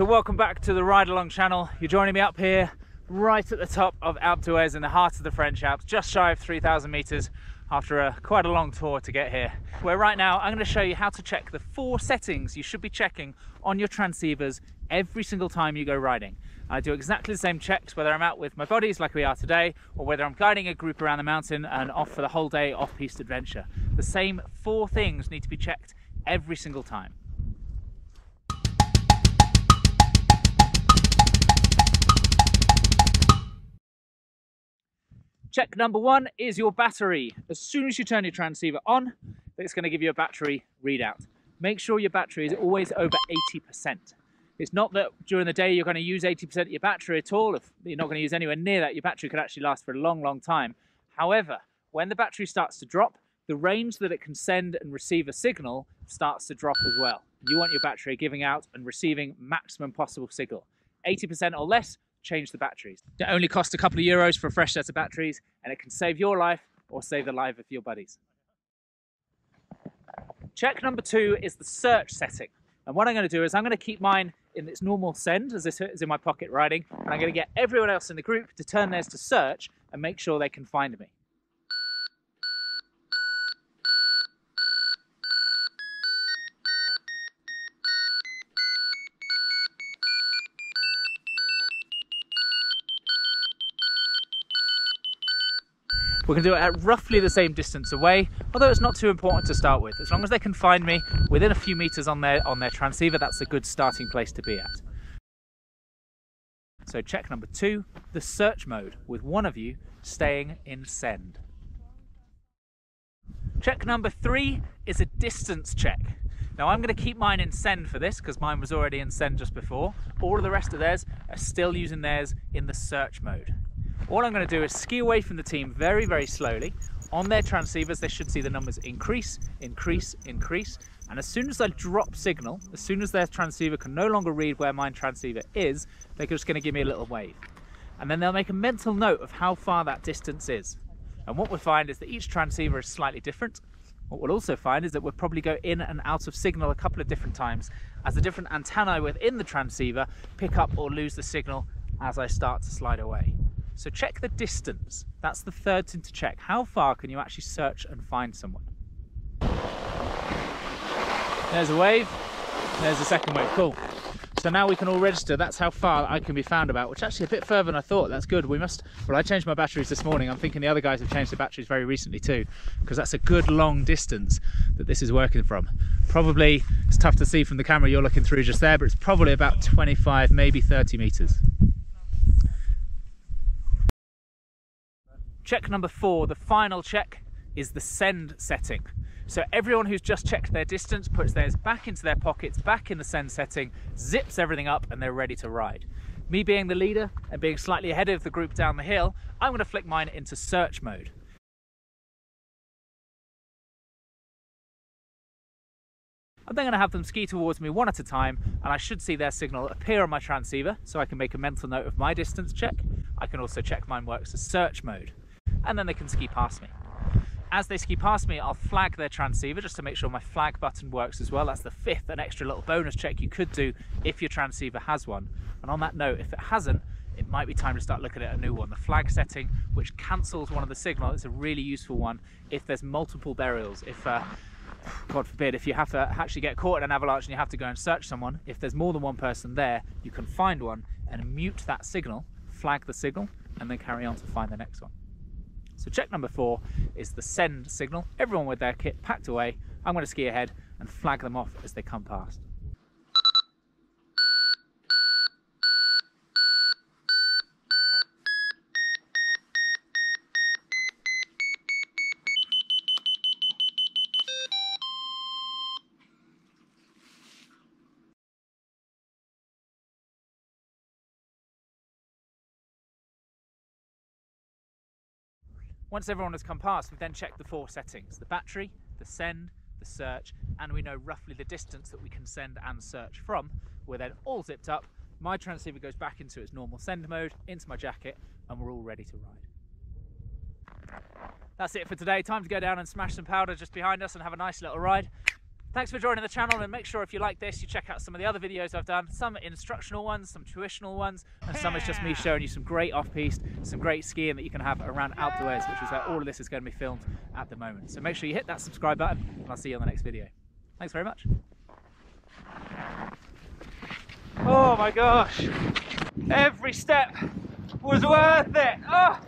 So welcome back to the Ride Along channel. You're joining me up here right at the top of Alpe d'Huez in the heart of the French Alps, just shy of 3,000 meters after a quite a long tour to get here. Where right now I'm going to show you how to check the four settings you should be checking on your transceivers every single time you go riding. I do exactly the same checks whether I'm out with my buddies like we are today or whether I'm guiding a group around the mountain and off for the whole day off-piste adventure. The same four things need to be checked every single time. Check number one is your battery. As soon as you turn your transceiver on, it's going to give you a battery readout. Make sure your battery is always over 80%. It's not that during the day you're going to use 80% of your battery at all. If you're not going to use anywhere near that, your battery could actually last for a long, long time. However, when the battery starts to drop, the range that it can send and receive a signal starts to drop as well. You want your battery giving out and receiving maximum possible signal. 80% or less change the batteries. It only costs a couple of euros for a fresh set of batteries and it can save your life or save the life of your buddies. Check number two is the search setting. And what I'm going to do is I'm going to keep mine in its normal send as this is in my pocket riding and I'm going to get everyone else in the group to turn theirs to search and make sure they can find me. We can do it at roughly the same distance away, although it's not too important to start with. As long as they can find me within a few meters on their, on their transceiver, that's a good starting place to be at. So check number two, the search mode, with one of you staying in send. Check number three is a distance check. Now I'm going to keep mine in send for this because mine was already in send just before. All of the rest of theirs are still using theirs in the search mode. All I'm going to do is ski away from the team very, very slowly. On their transceivers, they should see the numbers increase, increase, increase. And as soon as I drop signal, as soon as their transceiver can no longer read where my transceiver is, they're just going to give me a little wave. And then they'll make a mental note of how far that distance is. And what we'll find is that each transceiver is slightly different. What we'll also find is that we'll probably go in and out of signal a couple of different times as the different antennae within the transceiver pick up or lose the signal as I start to slide away. So check the distance. That's the third thing to check. How far can you actually search and find someone? There's a wave. There's the second wave. Cool. So now we can all register. That's how far I can be found about, which actually a bit further than I thought. That's good. We must, well, I changed my batteries this morning. I'm thinking the other guys have changed the batteries very recently too, because that's a good long distance that this is working from. Probably, it's tough to see from the camera you're looking through just there, but it's probably about 25, maybe 30 meters. Check number four, the final check, is the send setting. So everyone who's just checked their distance puts theirs back into their pockets, back in the send setting, zips everything up and they're ready to ride. Me being the leader and being slightly ahead of the group down the hill, I'm going to flick mine into search mode. I'm then going to have them ski towards me one at a time and I should see their signal appear on my transceiver so I can make a mental note of my distance check. I can also check mine works as search mode and then they can ski past me. As they ski past me, I'll flag their transceiver just to make sure my flag button works as well. That's the fifth and extra little bonus check you could do if your transceiver has one. And on that note, if it hasn't, it might be time to start looking at a new one. The flag setting, which cancels one of the signal, is a really useful one if there's multiple burials. If, uh, God forbid, if you have to actually get caught in an avalanche and you have to go and search someone, if there's more than one person there, you can find one and mute that signal, flag the signal, and then carry on to find the next one. So check number four is the send signal. Everyone with their kit packed away. I'm going to ski ahead and flag them off as they come past. Once everyone has come past, we then check the four settings, the battery, the send, the search, and we know roughly the distance that we can send and search from. We're then all zipped up, my transceiver goes back into its normal send mode, into my jacket, and we're all ready to ride. That's it for today. Time to go down and smash some powder just behind us and have a nice little ride. Thanks for joining the channel and make sure if you like this you check out some of the other videos I've done. Some instructional ones, some tuitional ones and some is just me showing you some great off-piste, some great skiing that you can have around Alpe d'Huez which is where all of this is going to be filmed at the moment. So make sure you hit that subscribe button and I'll see you on the next video. Thanks very much. Oh my gosh, every step was worth it. Oh.